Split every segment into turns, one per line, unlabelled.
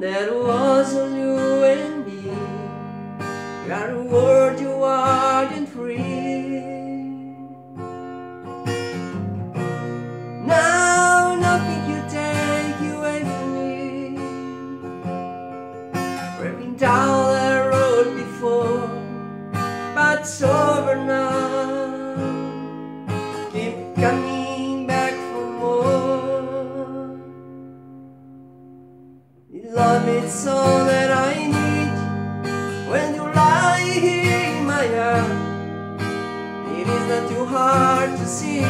That was all you and me. Got a world you and free. Now nothing can take you away from me. We've been down that road before, but it's Love it's all that I need when you lie here in my arms. It is not too hard to see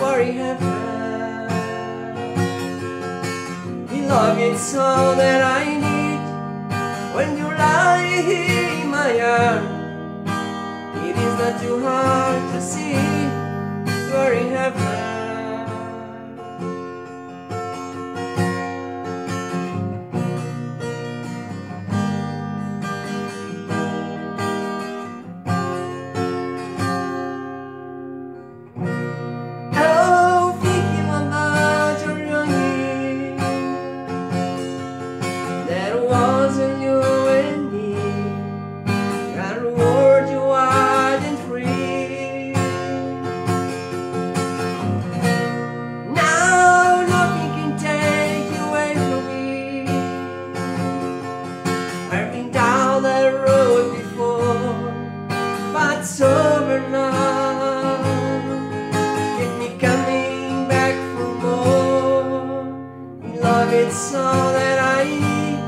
what you have. Love it's all that I need when you lie here in my arms. It is not too hard to see what you have it's over now Get me coming back for more. Love, it's all that I need.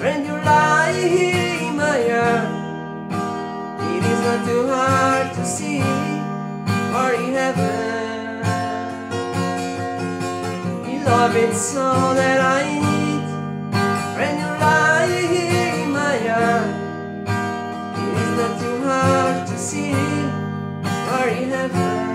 When you lie here in my arms, it is not too hard to see or in heaven. Love, it's all that I need. Arms, it